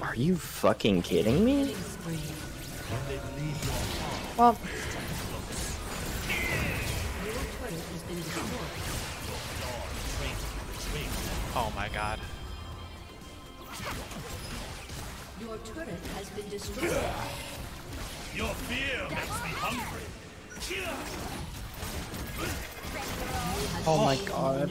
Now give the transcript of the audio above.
Are you fucking kidding me? Well, Oh my god. Your turret has been destroyed. Your fear makes me hungry. oh my god.